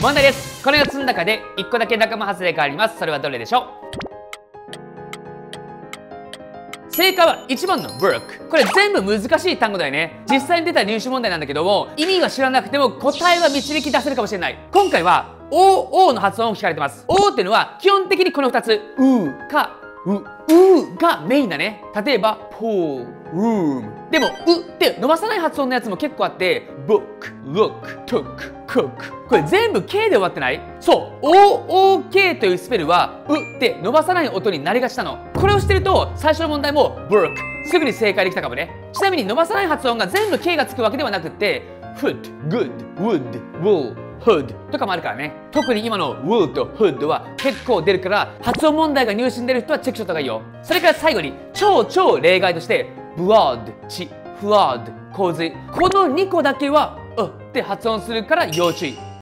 問題です。この4つの中で1個だけ仲間外れがあります。それはどれでしょう？正解は1番の work これ全部難しい単語だよね。実際に出た入試問題なんだけども意味は知らなくても答えは導き出せるかもしれない。今回は OO の発音を聞かれてます。O っていうのは基本的にこの2つ。うかううがメインだね。例えば pool room でもうって伸ばさない発音のやつも結構あって book look took cook これ全部 K で終わってない？そう。OOK というスペルはうって伸ばさない音になりがちなの。これをしてると最初の問題も work すぐに正解できたかもね。ちなみに伸ばさない発音が全部 K がつくわけではなくて foot good wood wool hood とかもあるからね。特に今の wool と hood は結構出るから発音問題が入試に出る人はチェックしとった方がいいよ。それから最後に超超例外として blood 血 flood 洪水この2個だけはって発音するから要注意。